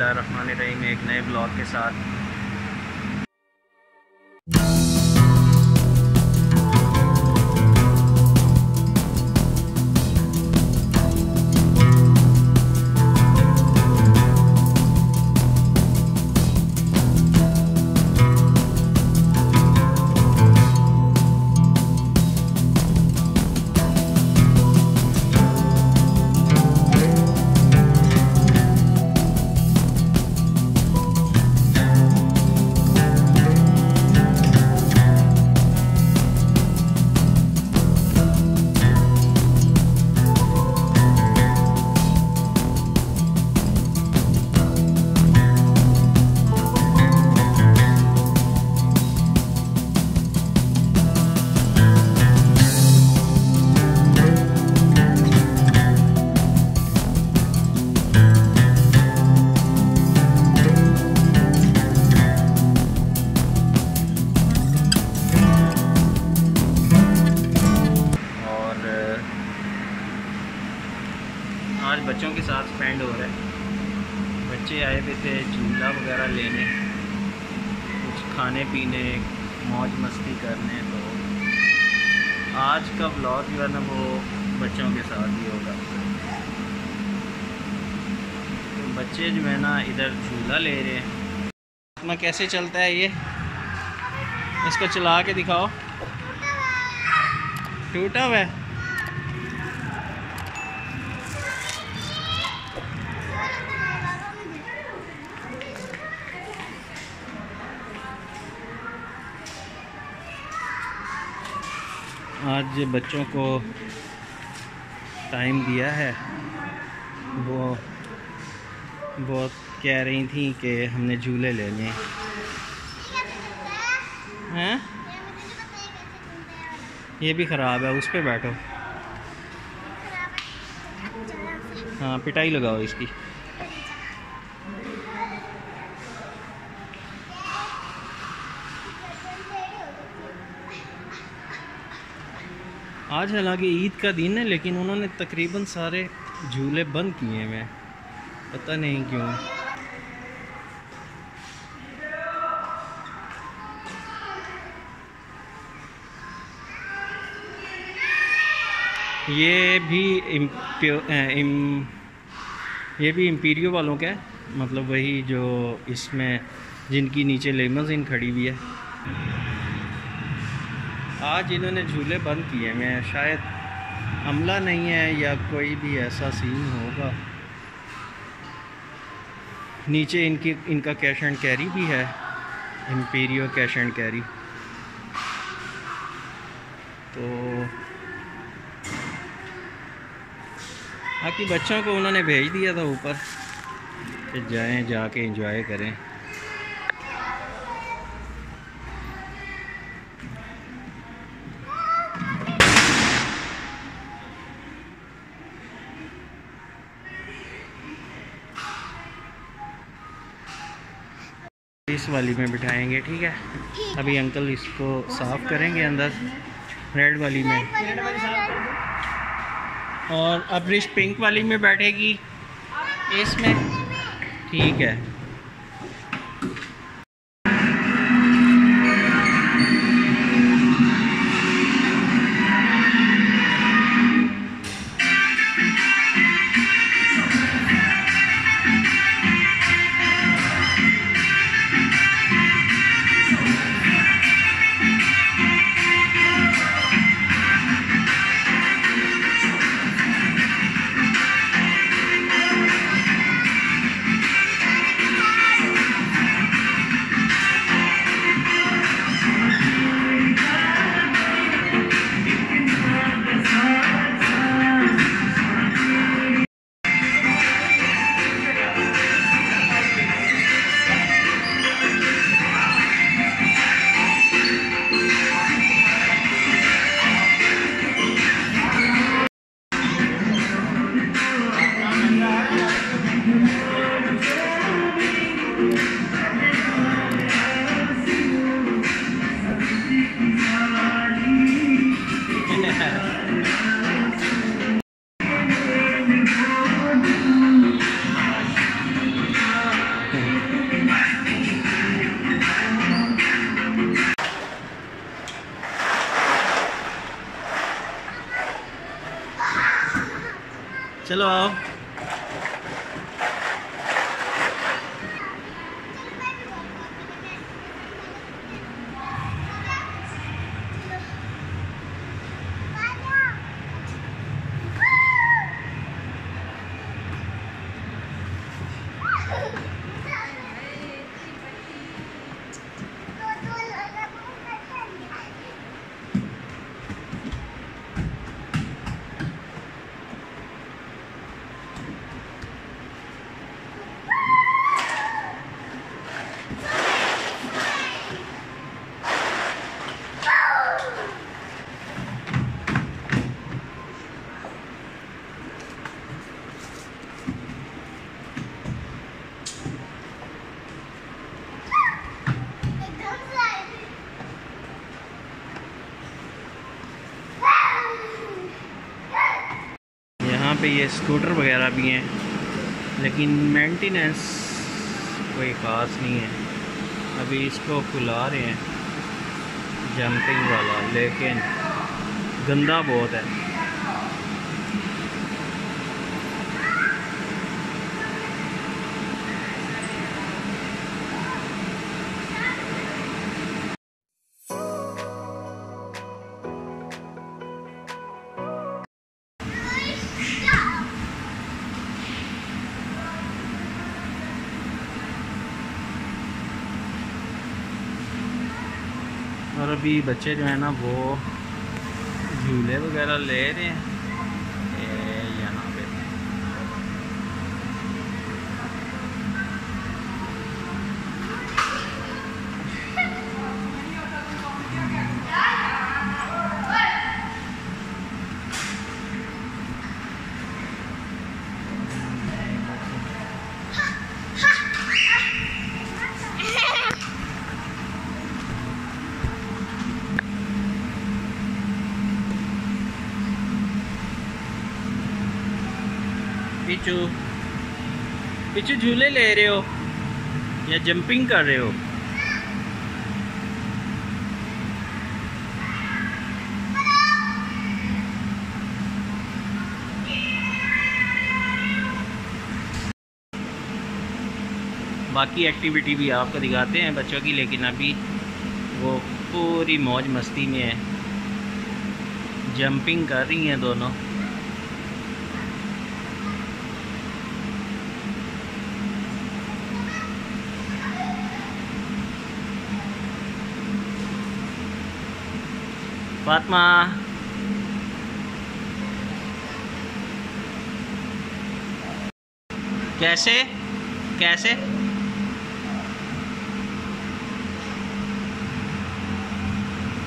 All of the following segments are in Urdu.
اللہ الرحمن الرحیم ایک نئے بلاگ کے ساتھ بچوں کے ساتھ اسپینڈ ہو رہا ہے۔ بچے آئے ہوئے تھے جھولا وغیرہ لینے، کچھ کھانے پینے، موج مستی کرنے، تو آج کا بلاگ جو ہے نا وہ بچوں کے ساتھ ہی ہوگا۔ تو بچے جو ہے نا، ادھر جھولا لے رہے ہیں۔ میں کیسے چلتا ہے یہ؟ اس کو چلا کے دکھاؤ۔ ٹوٹا ہوا ہے۔ آج بچوں کو ٹائم دیا ہے۔ وہ بہت کہہ رہی تھیں کہ ہم نے جھولے لینے ہیں یہ بھی خراب ہے، اس پہ بیٹھو۔ ہاں پٹائی لگاؤ اس کی۔ آج حالانکہ عید کا دن ہے، لیکن انہوں نے تقریباً سارے جھولے بند کیے ہیں پتہ نہیں کیوں۔ یہ بھی یہ بھی امپیریو والوں کا ہے۔ مطلب وہی جو اس میں جن کی نیچے لیمزین کھڑی ہوئی ہے۔ آج انہوں نے جھولے بند کیے میں شاید عملہ نہیں ہے یا کوئی بھی ایسا سین ہوگا۔ نیچے ان کی، ان کا کیش اینڈ کیری بھی ہے۔ Imperio cash and carry. تو باقی بچوں کو انہوں نے بھیج دیا تھا اوپر کہ جائیں، جا کے انجوائے کریں۔ اس والی میں بٹھائیں گے، ٹھیک ہے؟ ابھی انکل اس کو صاف کریں گے اندر ریڈ والی میں۔ اور اب رش پنک والی میں بیٹھے گی، اس میں۔ ٹھیک ہے۔ Hello. یہ اسکوٹر وغیرہ بھی ہیں۔ لیکن مینٹیننس کوئی خاص نہیں ہے۔ ابھی اس کو کھلا رہے ہیں۔ جمپنگ والا، لیکن گندا بہت ہے۔ اور ابھی بچے جو ہیں نا وہ جھولے وغیرہ لے رہے ہیں یہ یہاں پہ پچو پچو جھولے لے رہے ہو یا جمپنگ کر رہے ہو باقی ایکٹیویٹی بھی آپ کو دکھاتے ہیں بچوں کی لیکن ابھی وہ پوری موج مستی میں ہے جمپنگ کر رہی ہیں دونوں فاطمہ کیسے کیسے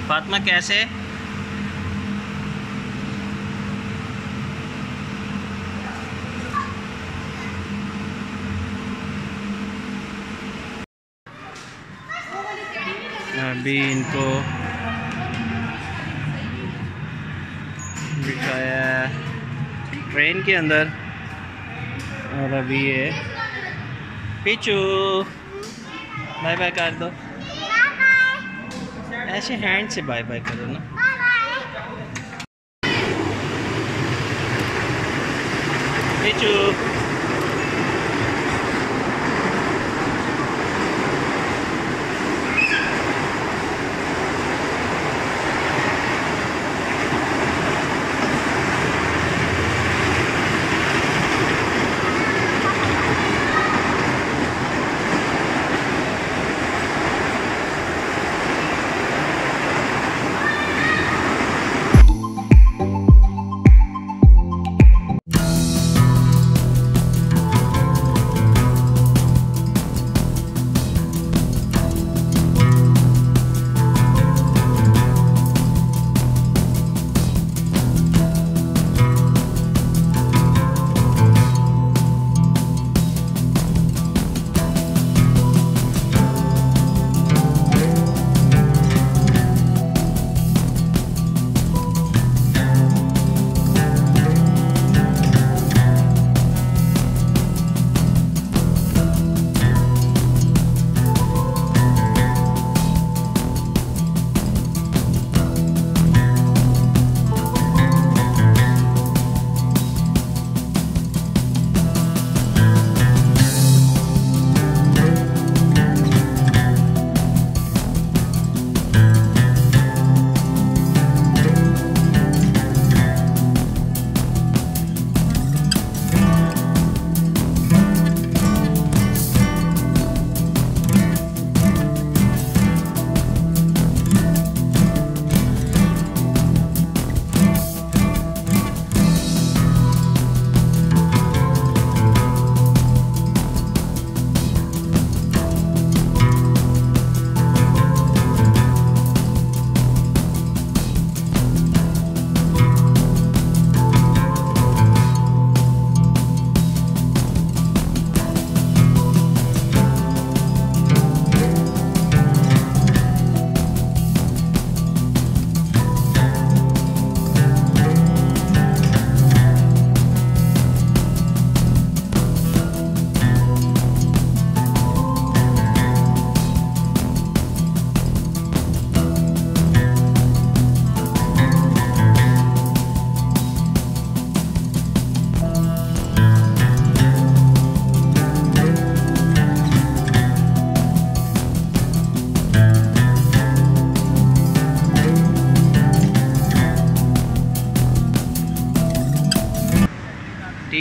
فاطمہ کیسے ابھی ان کو بٹھایا ہے۔ ٹرین کے اندر۔ اور ابھی یہ پیچو بائی بائی کر دو ایسے ہینڈ سے بائی بائی کرو نا۔ پیچو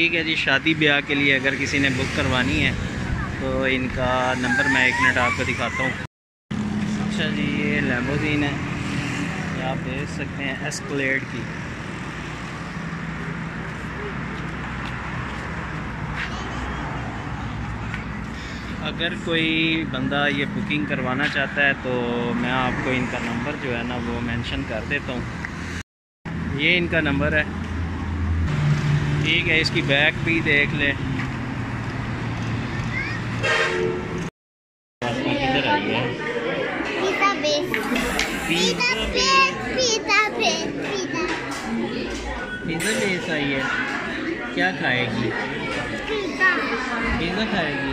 ٹھیک ہے جی شادی بیاہ کے لیے اگر کسی نے بک کروانی ہے، تو ان کا نمبر میں ایک منٹ آپ کو دکھاتا ہوں۔ اچھا جی یہ لیموزین ہے۔ یہ آپ دیکھ سکتے ہیں ایسکلیڈ کی۔ اگر کوئی بندہ یہ بکنگ کروانا چاہتا ہے، تو میں آپ کو ان کا نمبر جو ہے نا، وہ مینشن کر دیتا ہوں۔ یہ ان کا نمبر ہے۔ ٹھیک ہے اس کی بیک بھی دیکھ لیں۔ پیزا بیس۔ آئی ہے۔ کیا کھائے گی؟ پیزا کھائے گی۔